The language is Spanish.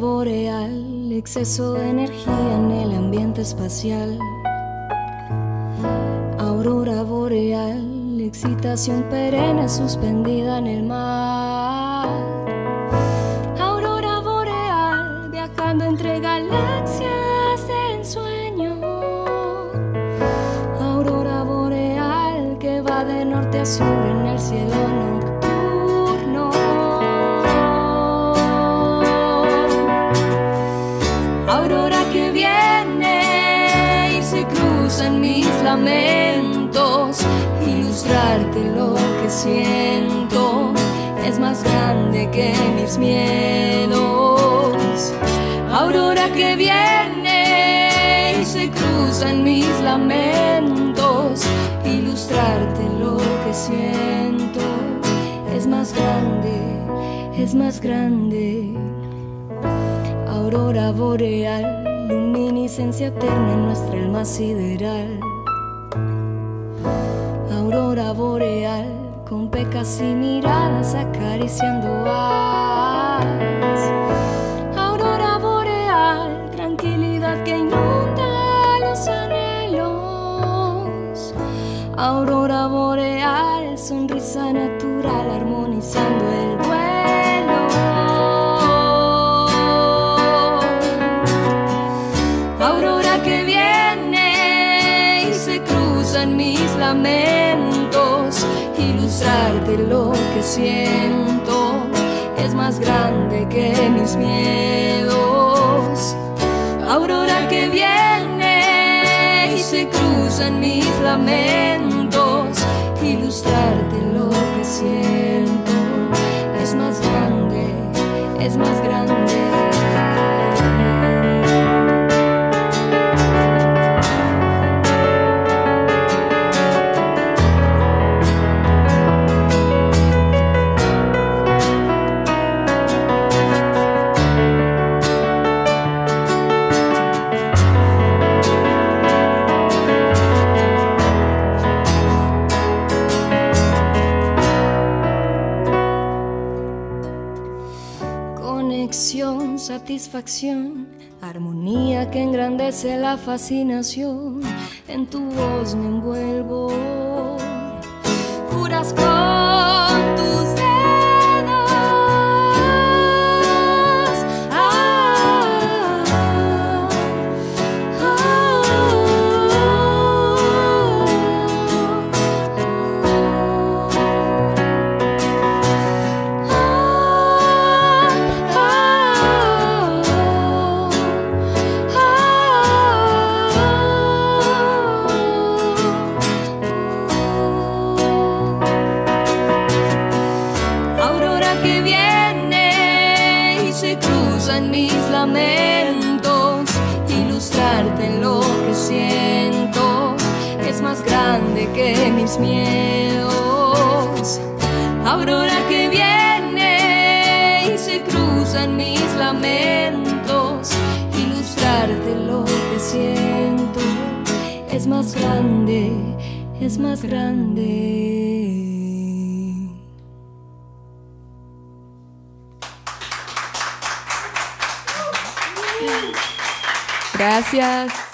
Boreal, exceso de energía en el ambiente espacial. Aurora boreal, excitación perenne suspendida en el mar. Aurora boreal, viajando entre galaxias de ensueño. Aurora boreal, que va de norte a sur en cruzan mis lamentos. Ilustrarte lo que siento es más grande que mis miedos. Aurora que viene y se cruzan mis lamentos. Ilustrarte lo que siento es más grande, es más grande. Aurora boreal, luminiscencia eterna en nuestra alma sideral. Aurora boreal, con pecas y miradas acariciando vas. Aurora boreal, tranquilidad que inunda los anhelos. Aurora boreal, sonrisa natural armonizando el cruzan mis lamentos. Ilustrarte lo que siento es más grande que mis miedos. Aurora que viene y se cruzan mis lamentos. Satisfacción, armonía que engrandece la fascinación. En tu voz me envuelvo. Curas con tus mis miedos. Aurora que viene y se cruzan mis lamentos. Ilustrarte lo que siento es más grande, es más grande. Gracias.